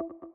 you